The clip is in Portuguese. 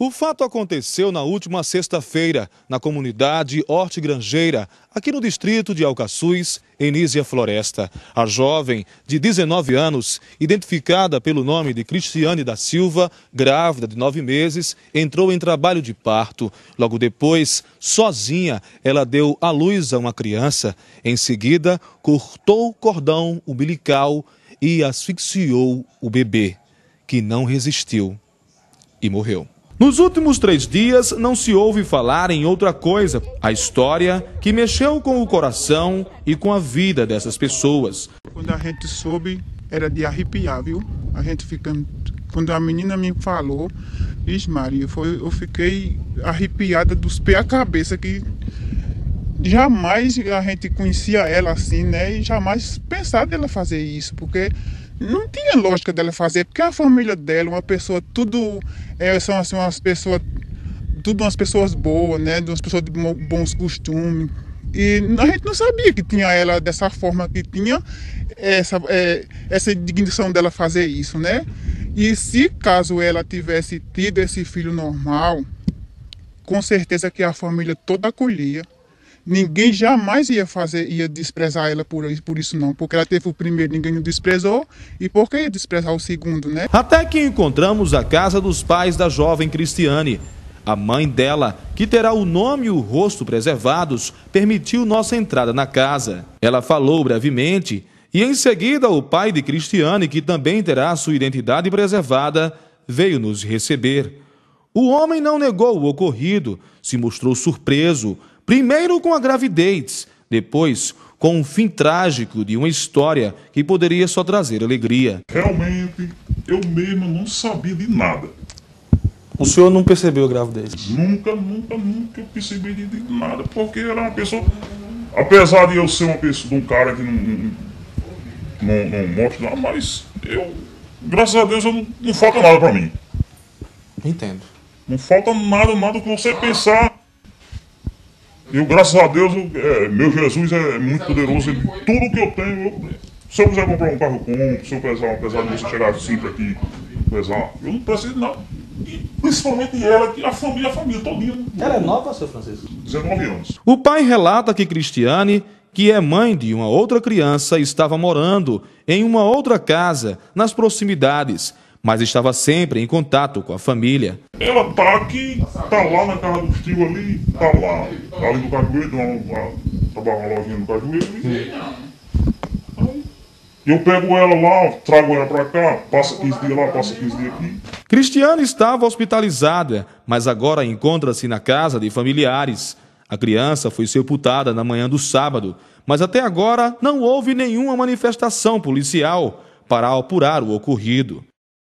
O fato aconteceu na última sexta-feira, na comunidade Horte Grangeira, aqui no distrito de Alcaçuz, Enísia Floresta. A jovem, de 19 anos, identificada pelo nome de Cristiane da Silva, grávida de nove meses, entrou em trabalho de parto. Logo depois, sozinha, ela deu à luz a uma criança. Em seguida, cortou o cordão umbilical e asfixiou o bebê, que não resistiu e morreu. Nos últimos três dias, não se ouve falar em outra coisa. A história que mexeu com o coração e com a vida dessas pessoas. Quando a gente soube, era de arrepiar, viu? A gente ficando. Quando a menina me falou, foi, eu fiquei arrepiada dos pés à cabeça, que jamais a gente conhecia ela assim, né? E jamais pensava dela fazer isso, porque não tinha lógica dela fazer, porque a família dela, uma pessoa, tudo é, são assim, umas pessoas, tudo umas pessoas boas, né? Umas pessoas de bons costumes. E a gente não sabia que tinha ela dessa forma que tinha essa, é, essa indignação dela fazer isso, né? E se caso ela tivesse tido esse filho normal, com certeza que a família toda acolhia ninguém jamais ia fazer, ia desprezar ela por, por isso não, porque ela teve o primeiro, ninguém o desprezou, e por que ia desprezar o segundo, né? Até que encontramos a casa dos pais da jovem Cristiane. A mãe dela, que terá o nome e o rosto preservados, permitiu nossa entrada na casa. Ela falou brevemente e em seguida o pai de Cristiane, que também terá sua identidade preservada, veio nos receber. O homem não negou o ocorrido, se mostrou surpreso, Primeiro com a gravidez, depois com o fim trágico de uma história que poderia só trazer alegria. Realmente, eu mesmo não sabia de nada. O senhor não percebeu a gravidez? Nunca, nunca, nunca percebi de, de nada, porque era uma pessoa. Apesar de eu ser uma pessoa, um cara que não, não, não, não mostra nada, mas eu, graças a Deus, não, não falta nada para mim. Entendo. Não falta nada, nada que você pensar eu, graças a Deus, é, meu Jesus é muito poderoso. Ele, tudo que eu tenho, eu, se eu quiser comprar um carro, compro. Se eu pesar, apesar de você chegar sempre aqui, pesar, eu não preciso de nada. E principalmente ela, a família, a família todinha. Ela é nova, seu Francisco? 19 anos. O pai relata que Cristiane, que é mãe de uma outra criança, estava morando em uma outra casa, nas proximidades mas estava sempre em contato com a família. Ela tá aqui, tá lá na casa do tio ali, tá lá, ali no cajueiro, trabalha uma lojinha no cajueiro. Eu pego ela lá, trago ela para cá, passa 15 dias lá, passa 15 dias aqui. Cristiane estava hospitalizada, mas agora encontra-se na casa de familiares. A criança foi sepultada na manhã do sábado, mas até agora não houve nenhuma manifestação policial para apurar o ocorrido.